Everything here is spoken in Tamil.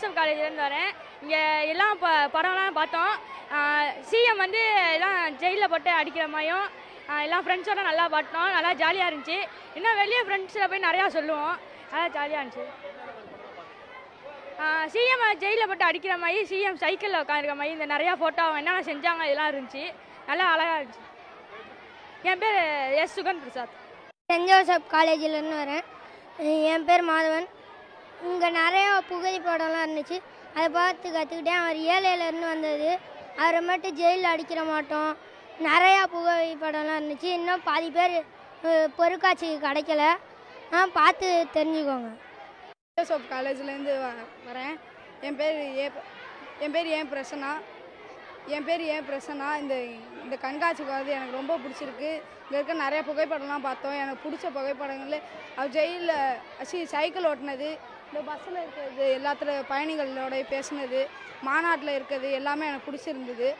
ஜோசப் காலேஜ்லேருந்து வரேன். இங்கே எல்லாம் ப படம்லாம் பார்த்தோம். சிஎம் வந்து எல்லாம் ஜெயிலில் போட்டு அடிக்கிற மாதிரியும் எல்லாம் ஃப்ரெண்ட்ஸோட நல்லா பார்த்தோம். நல்லா ஜாலியாக இருந்துச்சு. இன்னும் வெளியே ஃப்ரெண்ட்ஸில் போய் நிறையா சொல்லுவோம். நல்லா ஜாலியாக இருந்துச்சு. சிஎம் ஜெயிலில் போட்டு அடிக்கிற மாதிரி சிஎம் சைக்கிளில் உட்காந்துருக்க மாதிரி இந்த நிறையா ஃபோட்டோ என்னென்ன செஞ்சாங்க இதெல்லாம் இருந்துச்சு. நல்லா அழகாக இருந்துச்சு. என் பேர் S Sugan Prasad. Saint Joseph காலேஜிலேருந்து வரேன். என் பேர் மாதவன். இங்கே நிறையா புகைப்படம்லாம் இருந்துச்சு. அதை பார்த்து கற்றுக்கிட்டேன் அவர் ஏழையிலேருந்து வந்தது. அவரை மட்டும் ஜெயிலில் அடிக்கிற மாட்டோம். நிறையா புகைப்படம்லாம் இருந்துச்சு. இன்னும் பாதி பேர் பொருட்காட்சிக்கு கிடைக்கல. ஆ பார்த்து தெரிஞ்சுக்கோங்க. ஜோசப் காலேஜ்லேருந்து வரேன். என் பேர் ஏ என் பேர் ஏன் பிரசன்னா. என் பேர் ஏன் பிரசன்னா இந்த இந்த கண்காட்சிக்கு வந்து எனக்கு ரொம்ப பிடிச்சிருக்கு. இங்கே இருக்க நிறைய புகைப்படம்லாம் பார்த்தோம். எனக்கு பிடிச்ச புகைப்படங்கள் அவர் ஜெயிலில் சி சைக்கிள் ஓட்டினது இந்த பஸ்ஸில் இருக்கிறது எல்லாத்துல பயணிகளோட பேசினது மாநாட்டில் இருக்கிறது எல்லாமே எனக்கு பிடிச்சிருந்தது.